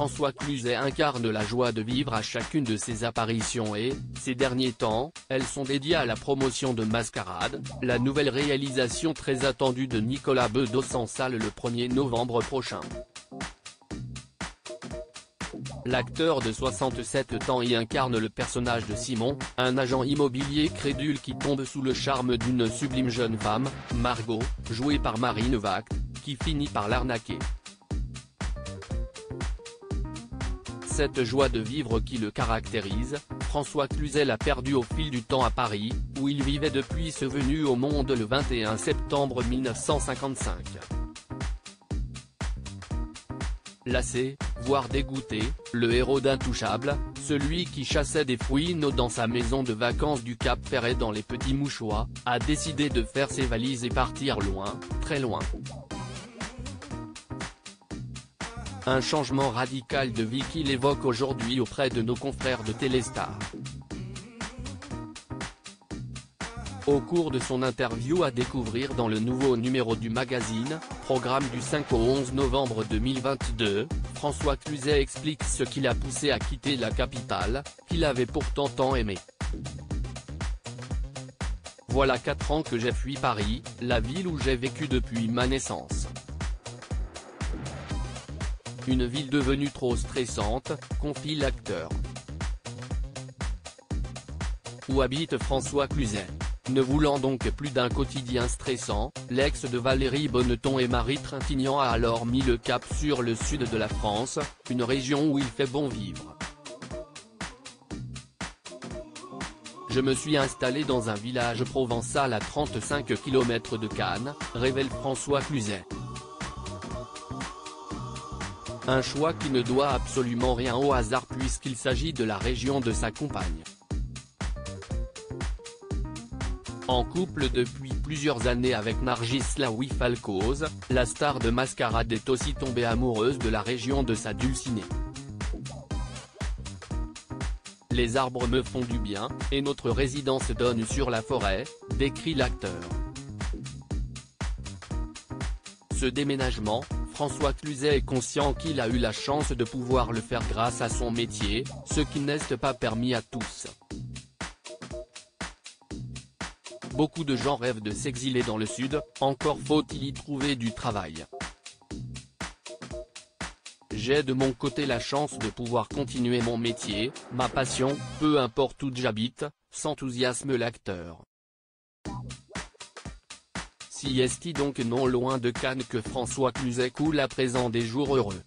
François Cluzet incarne la joie de vivre à chacune de ses apparitions et, ces derniers temps, elles sont dédiées à la promotion de Mascarade, la nouvelle réalisation très attendue de Nicolas Bedos en salle le 1er novembre prochain. L'acteur de 67 ans y incarne le personnage de Simon, un agent immobilier crédule qui tombe sous le charme d'une sublime jeune femme, Margot, jouée par Marine Vact, qui finit par l'arnaquer. Cette joie de vivre qui le caractérise, François Cluzel l'a perdu au fil du temps à Paris, où il vivait depuis ce venu au monde le 21 septembre 1955. Lassé, voire dégoûté, le héros d'Intouchable, celui qui chassait des fouines dans sa maison de vacances du Cap Ferret dans les Petits Mouchois, a décidé de faire ses valises et partir loin, très loin. Un changement radical de vie qu'il évoque aujourd'hui auprès de nos confrères de Téléstar. Au cours de son interview à découvrir dans le nouveau numéro du magazine, programme du 5 au 11 novembre 2022, François Cluzet explique ce qui l'a poussé à quitter la capitale, qu'il avait pourtant tant aimé. Voilà 4 ans que j'ai fui Paris, la ville où j'ai vécu depuis ma naissance. Une ville devenue trop stressante, confie l'acteur. Où habite François Cluzet ne voulant donc plus d'un quotidien stressant, l'ex de Valérie Bonneton et Marie Trintignant a alors mis le cap sur le sud de la France, une région où il fait bon vivre. Je me suis installé dans un village provençal à 35 km de Cannes, révèle François Cluzet. Un choix qui ne doit absolument rien au hasard puisqu'il s'agit de la région de sa compagne. En couple depuis plusieurs années avec Nargis Laoui Falcoz, la star de Mascarade est aussi tombée amoureuse de la région de sa dulcinée. Les arbres me font du bien, et notre résidence donne sur la forêt, décrit l'acteur. Ce déménagement, François Cluzet est conscient qu'il a eu la chance de pouvoir le faire grâce à son métier, ce qui n'est pas permis à tous. Beaucoup de gens rêvent de s'exiler dans le sud, encore faut-il y trouver du travail. J'ai de mon côté la chance de pouvoir continuer mon métier, ma passion, peu importe où j'habite, s'enthousiasme l'acteur. Si est donc non loin de Cannes que François Cluzet coule à présent des jours heureux.